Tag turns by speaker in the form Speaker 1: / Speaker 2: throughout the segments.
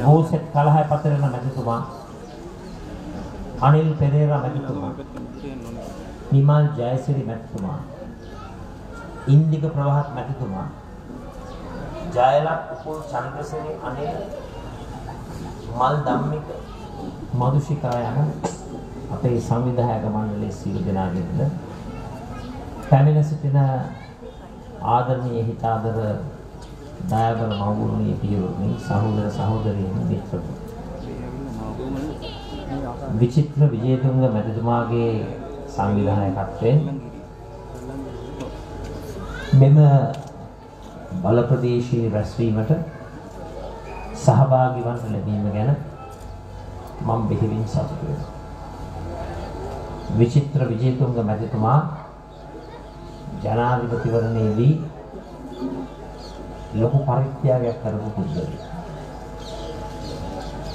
Speaker 1: මෝසෙත් කලහය පතරන මැතිතුමා අනිල් පෙරේරා මැතිතුමා නිමල් ජයසිරි මැතිතුමා ඉන්දික ප්‍රවාහත් මැතිතුමා ජයලත් උපුල් චන්ද්‍රසිරි අනිල් මල් ධම්මික මధుශිකා යන අපේ සංවිධායක මණ්ඩලයේ සියලු දෙනාගෙන්ද පැමිණ සිටින ආදරණීය හිතාදර දයාබර මව්වරුනි පියවරුනි සහෝදර සහෝදරියනි මිත්‍රවරුනි විචිත්‍ර විජේතුංග මැතිතුමාගේ සංවිධායකත්වයෙන් මෙම බල ප්‍රදේශයේ රැස්වීමට සහභාගී වන්න ලැබීම ගැන මම බෙහෙවින් සතුටු වෙනවා. විචිත්‍ර විජේතුංග මැතිතුමා ජනාධිපතිවරණයේදී ලොකු පරිත්‍යාගයක් කරපු පුද්ගලයෙක්.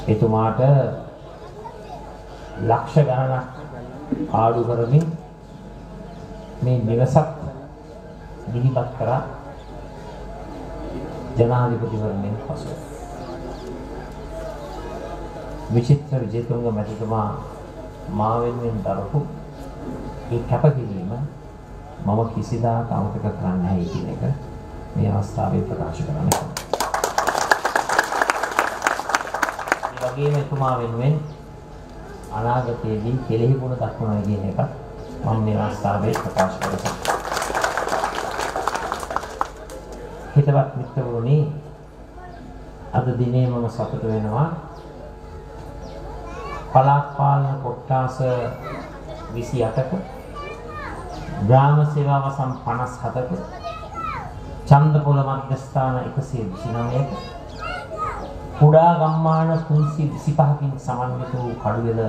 Speaker 1: එතුමාට ලක්ෂ ගණනක් ආඩු කරමින් මේ නිවසක් ගිනිපත් කරා ජනාධිපතිවරණයෙන් පසු. විචිත්‍ර විජේතුංග මැතිතුමා මා වෙනුවෙන් දරපු ඒ කැපකිරීම මම කිසිදාක අමතක කරන්නේ නැහැ කියන එක මේ අවස්ථාවේ ප්‍රකාශ කරන්න. ඒ වගේම එතුමා වෙනුවෙන් අනාගතයේදී කෙලෙහි ගුණ දක්වනවා කියන එක මම මේ අවස්ථාවේ ප්‍රකාශ කරනවා. හිතවත් මිත්‍රවරුනි අද දිනේ මම සතුට වෙනවා පළාත් පාලන කොට්ටාස 28ක ග්‍රාම සේවා වසම් 57ක ඡන්දපොළ මධ්‍යස්ථාන 129ක කුඩා ගම්මාන 325කින් සමන්විත වූ කඩුවෙල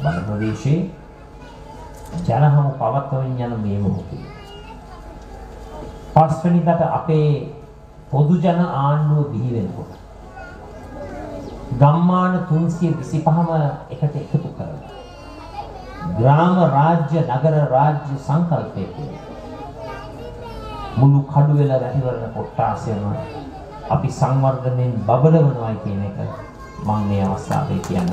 Speaker 1: බල ප්‍රදේශයේ ජනහමු පවත්වමින් යන මේ මොහොතේ. පස්වෙනිදට අපේ පොදු ජන ආණ්ඩුව බිහි වෙනකොට ගම්මාන 325ම එකට එකතු කරලා ග්‍රාම රාජ්‍ය නගර රාජ්‍ය සංකල්පයේ මුළු කඩුවෙල රැහිවරණ කොට්ටාසයම අපි සංවර්ධනයෙන් බබලවනවා කියන එක මම මේ අවස්ථාවේ කියන්න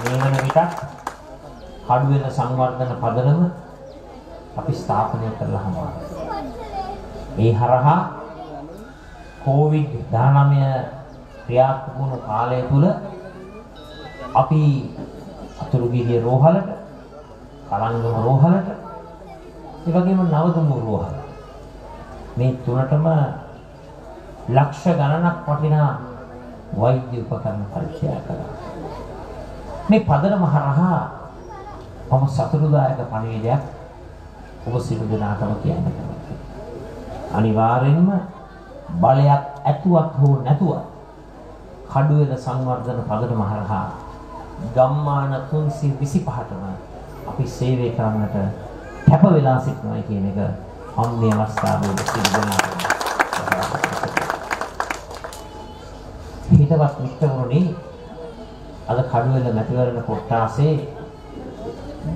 Speaker 1: මේ වන විටත් කඩුවෙල සංවර්ධන පදනම අපි ස්ථාපනය කරලා හමුවා. ඒ හරහා COVID-19 ක්‍රියාත්මක වුණු කාලය තුල අපි අතුරුගිරිය රෝහලට, කලංගම රෝහලට, ඒ වගේම නවදුමු රෝහල මේ තුනටම ලක්ෂ ගණනක් වටිනා වෛද්‍ය උපකරණ පරීක්ෂා කළා. මේ පදනම හරහා මම සතුටුදායක පණිවිඩයක් ඔබ සියලු දෙනාටම කියන්න කැමතියි. අනිවාර්යෙන්ම බලයක් ඇතුවක් හෝ නැතුවක් කඩුවෙල සංවර්ධන පදනම හරහා ගම්මාන 325ටම අපි සේවය කරන්නට කැප වෙලා සිටිනවා කියන එක මම මේ අවස්ථාවේ ඔබ සියලු දෙනාටම හිතවත් මිත්‍රවරුනි අද කඩුවෙල මැතිවරණ කොට්ටාසේ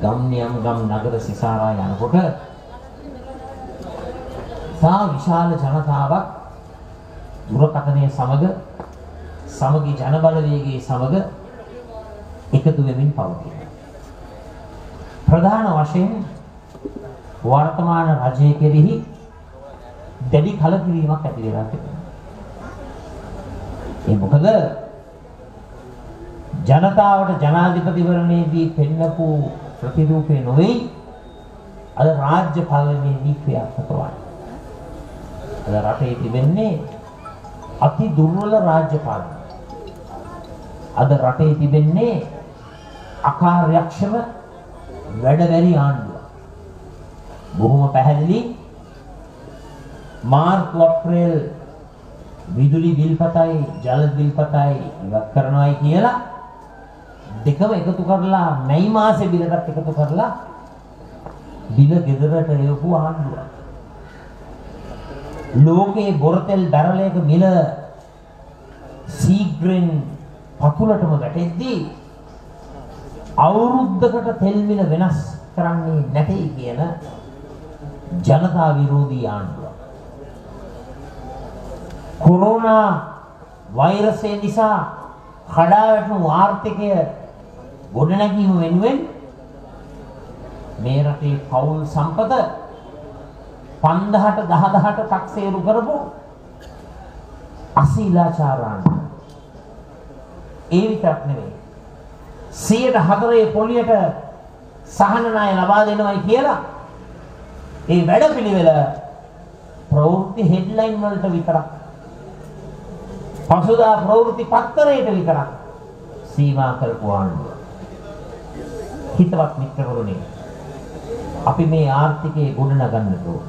Speaker 1: ගම්නියම් ගම් නගර සිසාරා යනකොට සා විශාල ජනතාවක් දුරකථනයේ සමග සමගි ජනබලවේගයේ සමග එකතු වෙමින් පවතින. ප්‍රධාන වශයෙන් වර්තමාන රජය කෙරෙහි දැඩි කලකිරීමක් ඇති වෙලා තිබෙනවා. ඒ මොකද ජනතාවට ජනාධිපතිවරණයේදී පෙන්නපු ප්‍රතිරූපේ නොවේ අද රාජ්‍ය පාලනයේදී ක්‍රියාත්මක වන්නේ. අද රටේ තිබෙන්නේ අති දුර්වල රාජ්‍ය පාලනය. අද රටේ තිබෙන්නේ අකාර්යක්ෂම වැඩබැරි ආණ්ඩුව. බොහොම පැහැදිලි මාර්තු අප්‍රේල් විදුලි බිල්පතයි ජල බිල්පතයි ඉවත් කරනවායි කියලා දෙකම එකතු කරලා මැයි මාසේ බිලටත් එකතු කරලා බිල ගෙදරට එවපු ආණ්ඩුවක්. ලෝකේ බොරතෙල් බැරලයක මිල සීග්‍රෙන් පතුලටම වැටෙද්දී අවුරුද්දකට තෙල් මිල වෙනස් කරන්නේ නැtei කියන ජනතා විරෝධී ආණ්ඩුවක්. කොරෝනා වෛරසය නිසා කඩා වැටුණු ආර්ථිකය ගොඩනැගීම වෙනුවෙන් මේ රටේ පෞල් සම්පත 5000ට 10000ට තක්සේරු කරපු අසීලාචාරාණ ඒ විතරක් නෙවෙයි 104 පොලියට සහන ණය ලබා දෙනවයි කියලා ඒ වැඩපිළිවෙල ප්‍රවෘත්ති හෙඩ්ලයින් වලට විතරක් පසුදා ප්‍රවෘත්ති පත්තරයට විතරක් සීමා කරපු ආණ්ඩුව. හිතවත් මිත්‍රවරුනි අපි මේ ආර්ථිකය ගොඩනගන්නට ඕන.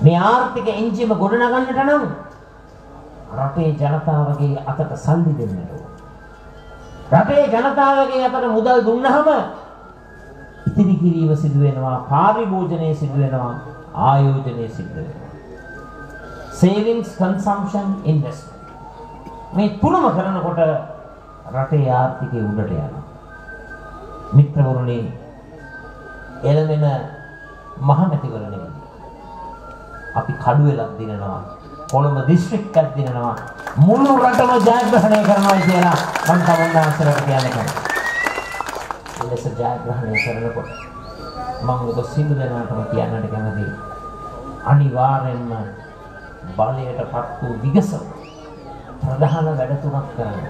Speaker 1: මේ ආර්ථික එන්ජිම ගොඩනගන්නට නම් රටේ ජනතාවගේ අතට සල්ලි දෙන්නට ඕන. රටේ ජනතාවගේ අතට මුදල් දුන්නහම ඉතිරි කිරීම සිදු වෙනවා, පාරිභෝජනය සිදු වෙනවා, ආයෝජනය සිදු වෙනවා. savings consumption investment මේ තුනම කරනකොට රටේ ආර්ථිකය උඩට යනවා. මිත්‍රවරුනි එළමෙන මහමැතිවරණයේදී අපි කඩුවෙලක් දිනනවා කොළඹ දිස්ත්‍රික්කයක් දිනනවා මුළු රටම ජයග්‍රහණය කරනවා කියලා මම තමුන්නාන්සලට කියන්නේ කනවා. එලෙස ජයග්‍රහණය කරනකොට මම ඔබ සියලු දෙනාටම කියන්නට කැමතියි. අනිවාර්යෙන්ම බලයටපත් වූ විගසම ප්‍රධාන වැඩ තුනක් කරන්න.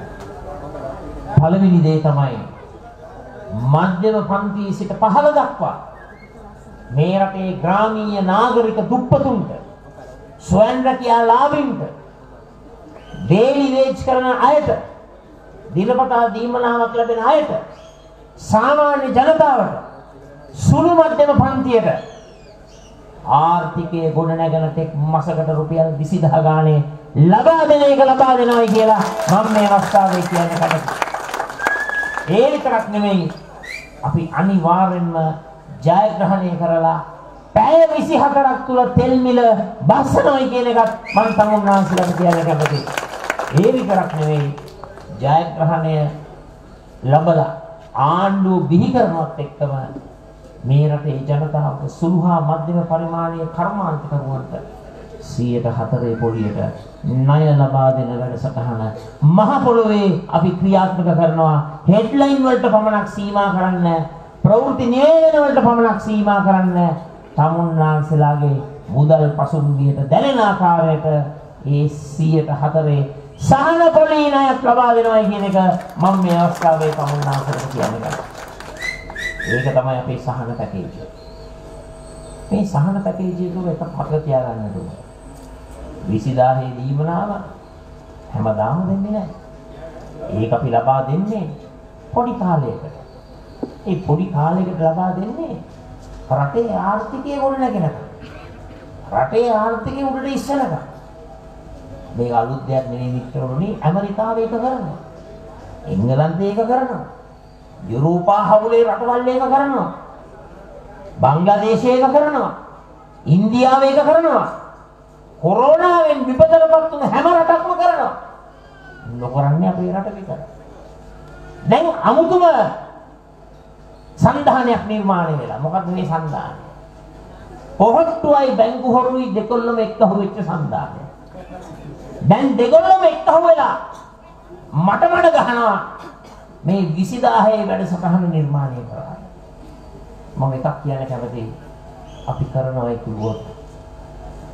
Speaker 1: පළවෙනි දේ තමයි මධ්‍යම පන්තියේ සිට පහළ දක්වා මේ රටේ ග්‍රාමීය නාගරික දුප්පතුන්ට ස්වයං රැකියා ලාභින්ට ඩේලි වේජ් කරන අයට දිනපතා දීමනාවක් ලැබෙන අයට සාමාන්‍ය ජනතාවට සුළු මධ්‍යම පන්තියට ආර්ථිකයේ ගොඩනැගෙන තෙක් මාසකට රුපියල් 20000 ගානේ ලබා දෙන එක ලබා දෙනවයි කියලා මම මේ අවස්ථාවේ කියන්න කැමතියි. ඒ විතරක් නෙමෙයි අපි අනිවාර්යෙන්ම ජයග්‍රහණය කරලා පැය 24ක් තුල තෙල් මිල බස්සනවයි කියන එකත් මම තමුන්නාන්සලට කියන්න කැමතියි. ඒ විතරක් නෙමෙයි ජයග්‍රහණය ලබලා ආණ්ඩුව බිහි කරනවත් එක්කම මේ රටේ ජනතාව සුළු හා මධ්‍යම පරිමාණයේ කර්මාන්තකරුවන්ට 104 පොලියට ණය ලබා දෙන වැඩසටහන මහ පොළොවේ අපි ක්‍රියාත්මක කරනවා. හෙඩ්ලයින් වලට පමණක් සීමා කරන්න ප්‍රවෘත්ති නිවේදන වලට පමණක් සීමා කරන්න තමුන්නාන්සලාගේ මුදල් පසුම්බියට දැනෙන ආකාරයට ඒ 104 සහන පොලී ණයක් ලබා දෙනවා කියන එක මම මේ අවස්ථාවේ තමුන්නාන්සලට කියන්නේ ඒක තමයි අපේ සහන පැකේජ්. මේ සහන පැකේජ් එක එක මතක තියාගන්න ඕනේ. 20000 දීමනාව හැමදාම දෙන්නේ නැහැ. ඒක අපි ලබා දෙන්නේ පොඩි කාලයකට. ඒ පොඩි කාලයකට ලබා දෙන්නේ රටේ ආර්ථිකය ගොඩනගෙනක. රටේ ආර්ථිකය උඩට ඉස්සලක. මේක අලුත් දෙයක් නෙවෙයි මිත්‍රවරුනි ඇමරිකාවේ ඒක කරනවා. එංගලන්තේ ඒක කරනවා. යුරෝපා හවුලේ රටවල් එක කරනවා. බංග්ලාදේශය එක කරනවා. ඉන්දියාව එක කරනවා. කොරෝනාවෙන් විපතටපත් වුණු හැම රටක්ම කරනවා. නොකරන්නේ අපේ රට විතරයි. දැන් අමුතුම සංධානයක් නිර්මාණය වෙලා. මොකද්ද මේ සංධානය? පොහොට්ටුවයි බැංකු හොරුයි දෙකොල්ලම එක්කහුව වෙච්ච සංධානය. දැන් දෙකොල්ලම එක්කහුව වෙලා මට මඩ ගහනවා මේ 20000 වැඩසටහන නිර්මාණය කරා. මම එකක් කියන්න කැමතියි. අපි කරනවා කිව්වොත්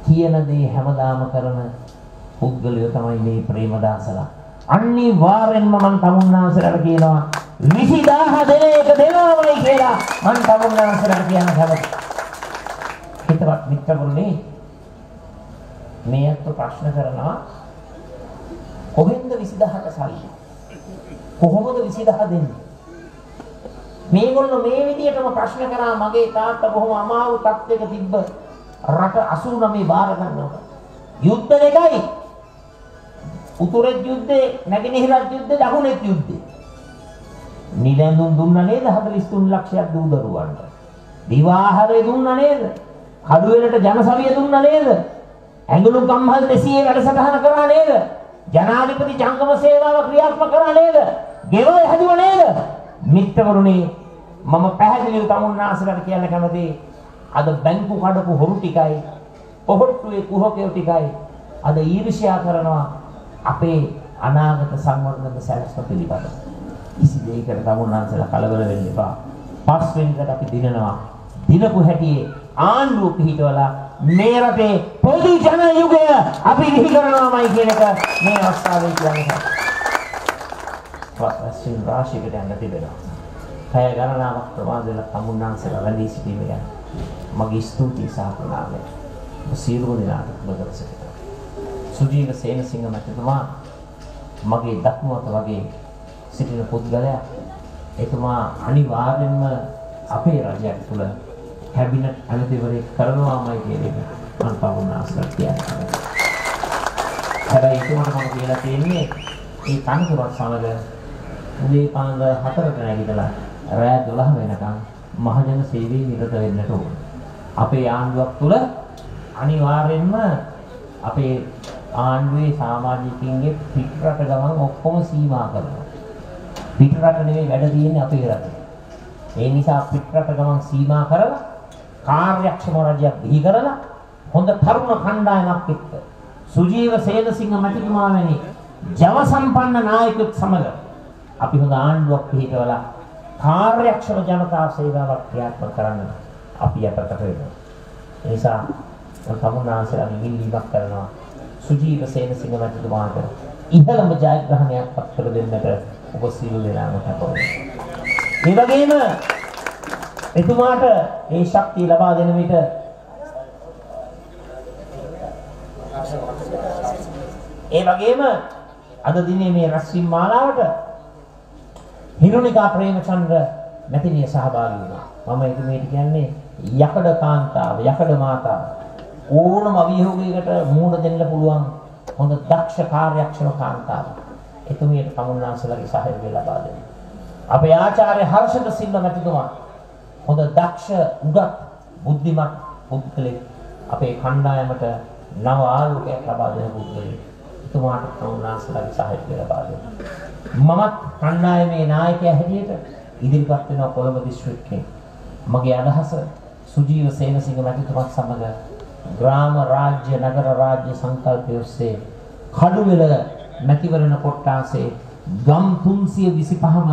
Speaker 1: කියන දේ හැමදාම කරන පුද්ගලයෝ තමයි මේ ප්‍රේමදාසලා. අනිවාර්යෙන්ම මම තමුන්නාන්සලට කියනවා 20000 දෙන එක දෙනවමයි කියලා මම තමුන්නාන්සලට කියන්න කැමතියි. හිතවත් මිත්‍රවරුනි මේ අත් ප්‍රශ්න කරනවා කොහෙන්ද 20000ට සල්ලි? කොහොමද 20000 දෙන්නේ? මේගොල්ලෝ මේ විදිහටම ප්‍රශ්න කරා මගේ තාත්තා බොහොම අමාරු තත්යක තිබ්බ රට 89 බාර ගන්නවා. යුද්ධ දෙකයි. උතුරේ යුද්ධේ, නැගෙනහිර යුද්ධේ, දකුණේ යුද්ධේ. නිලැඳුම් දුන්නා නේද 43 ලක්ෂයක් දූ දරුවන්ට. විවාහරේ දුන්නා නේද? කඩුවෙලට ජනසවිය දුන්නා නේද? ඇඟලු කම්හල් 200 වැඩසටහන කරා නේද? ජනාධිපති ජංගම සේවාව ක්‍රියාත්මක කරා නේද? ගෙවල් හැදුවා නේද? මිත්‍රවරුනි මම පැහැදිලිව තමුන්නාසලට කියන්න කැමතියි අද බැංකු කඩපු හොරු ටිකයි පොහොට්ටුවේ කුහකයෝ ටිකයි අද ඊර්ෂ්‍යා කරනවා අපේ අනාගත සංවර්ධන සැලැස්ම පිළිබඳව. කිසි දෙයකට තමුන්නාන්සලා කලබල වෙන්න එපා. පස් වෙනිකට අපි දිනනවා. දිනපු හැටියේ ආණ්ඩුව පිහිටවලා මේ රටේ පොදු ජන යුගය අපි නිහි කරනවාමයි කියන එක මේ අවස්ථාවේ කියන්නේ. වස්සින් රාශියකට යන්න තිබෙනවා. කය ගණනාවක් ප්‍රමාද වෙලා තමුන්නාන්සලා වැඩි සිටීම ගැන මගේ ස්තුතිය සහ ප්‍රණාමය. සියලුම දෙනාට ඔබ සිටිනවා. සුජීව සේනසිංහ මහත්මයා මගේ දක්මුවත වගේ සිටින පුද්ගලයා එතුමා අනිවාර්යෙන්ම අපේ රජයක් තුළ කැබිනට් අගතිවරයෙක් කරනවාමයි කියන එක මම පවුනාස්ලා කියන්නේ. හැබැයි එතුමාට මම කියලා තියෙන්නේ මේ තනතුරත් සමග උදේ පාන්දර 4ට නැගිටලා රෑ 12 වෙනකම් මහජන සේවයේ නිරත වෙන්නට ඕන. අපේ ආණ්ඩුවක් තුළ අනිවාර්යෙන්ම අපේ ආණ්ඩුවේ සමාජිකින්ගේ පිටරට ගමන් ඔක්කොම සීමා කරනවා. පිටරට නෙවෙයි වැඩ තියෙන්නේ අපේ රටේ. ඒ නිසා පිටරට ගමන් සීමා කරලා කාර්යක්ෂම රජයක් බිහි කරලා හොඳ තරුණ කණ්ඩායමක් එක්ක සුජීව සේනසිංහ මැතිතුමා වැනි ජව සම්පන්න නායකයෙක් සමග අපි හොඳ ආණ්ඩුවක් පිහිටවලා කාර්යක්ෂම ජනතා සේවාවක් ක්‍රියාත්මක කරන්න අපි යටතට වෙනවා. ඒ නිසා තමුන්නාන්සලා මිල්ලීමක් කරනවා. සුජීව සේනසිංහ මැතිතුමාට ඉහළම ජයග්‍රහණයක් පත් කර දෙන්නට ඔබ සියලු දෙනාම කැපවෙනවා. ඒ වගේම එතුමාට ඒ ශක්තිය ලබා දෙන විට ඒ වගේම අද දිනේ මේ රැස්වීම මාලාවට හිරුනිකා ප්‍රේමචන්ද්‍ර මැතිණිය සහභාගී වුණා. මම එතුමියට කියන්නේ යකඩ කාන්තාව, යකඩ මාතාව. ඕනම අභියෝගයකට මුහුණ දෙන්න පුළුවන් හොඳ දක්ෂ කාර්යක්ෂම කාන්තාව. එතුමියට තමුන්නාන්සලගේ සහයෝගය ලබා දෙන්න. අපේ ආචාර්ය හර්ෂද සිල්ව මැතිතුමා හොඳ දක්ෂ උගත් බුද්ධිමත් පුද්ගලෙක් අපේ කණ්ඩායමට නව ආලෝකයක් ලබා දෙන පුද්ගලෙක්. එතුමාට තමුන්නාන්සලගේ සහයෝගය ලබා දෙන්න. මමත් කණ්ඩායමේ නායකයා හැටියට ඉදිරිපත් වෙනවා කොළඹ දිස්ත්‍රික්කයෙන්. මගේ අදහස සුජීව සේනසිංහ මැතිතුමත් සමග ග්‍රාම රාජ්‍ය නගර රාජ්‍ය සංකල්පය ඔස්සේ කඩුවෙල මැතිවරණ කොට්ටාසේ ගම් 325ම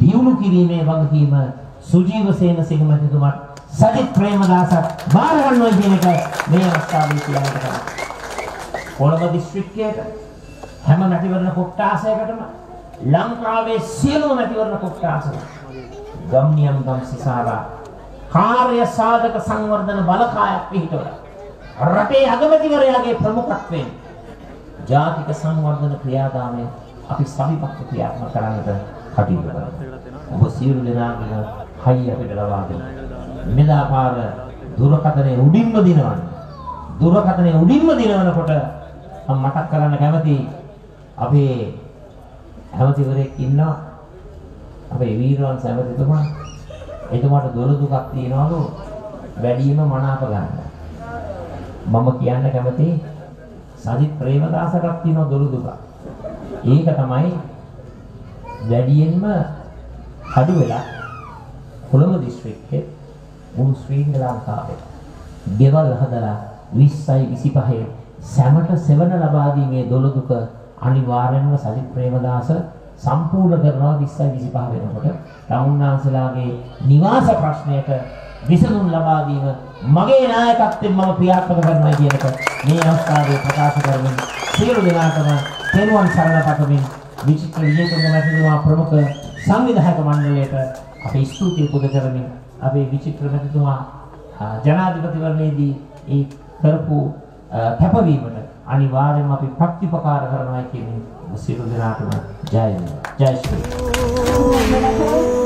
Speaker 1: දියුණු කිරීමේ වගකීම සුජීව සේනසිංහ මැතිතුමත් සජිත් ප්‍රේමදාසත් බාර ගන්නවා කියන එක මේ අවස්ථාවේ කියන්න කොළඹ දිස්ත්‍රික්කයට හැම මැතිවරණ කොට්ටාසයකටම ලංකාවේ සියලුම මැතිවරණ කොට්ටාසවල ගම්නියම් ගම් සිසාරා කාර්ය සාධක සංවර්ධන බලකායක් පිහිටවලා රටේ අගමැතිවරයාගේ ප්‍රමුඛත්වයෙන් ජාතික සංවර්ධන ක්‍රියාදාමය අපි සවිපක්ෂ ක්‍රියාත්මක කරන්නට කටයුතු කරනවා. ඔබ සියලු දෙනාගේම හයි අපිට ලබා දෙන්න. මෙදා පාර දුරකථනයේ උඩින්ම දිනවන්න. දුරකථනයේ උඩින්ම දිනවනකොට මම මතක් කරන්න කැමති අපේ ඇමතිවරයෙක් ඉන්නවා. අපේ වීරවංශ ඇමතිතුමා. එතුමාට දොළ දුකක් තියනවලු වැඩිම මනාප ගන්න. මම කියන්න කැමති සජිත් ප්‍රේමදාසටත් තියෙන දොළු දුක. ඒක තමයි වැඩියෙන්ම කඩු වෙලා කොළඹ දිස්ත්‍රික්කේ මුළු ශ්‍රී ලංකාවේ ගෙවල් හදලා 20යි 25 සැමට සෙවන ලබා දීමේ දොළ දුක අනිවාර්යෙන්ම සජිත් ප්‍රේමදාස සම්පූර්ණ කරනවා 20යි 25 වෙනකොට. රවුන්නාන්සලාගේ නිවාස ප්‍රශ්නයට විසඳුම් ලබා දීම මගේ නායකත්වයෙන් මම ක්‍රියාත්මක කරනවා කියන එක මේ අවස්ථාවේ ප්‍රකාශ කරමින් සියලු දෙනාටම තෙරුවන් සරණ පතමින් විචිත්‍ර විජේතුංග මැතිතුමා ප්‍රමුඛ සංවිධායක මණ්ඩලයට අපේ ස්තුතිය පුද කරමින් අපේ විචිත්‍ර මැතිතුමා ජනාධිපතිවරණයේදී ඒ කරපු කැපවීමට අනිවාර්යයෙන්ම අපි ප්‍රතිපකාර කරනවා කියන්නේ සියලු දෙනාටම ජය වේවා ජය ශ්‍රී.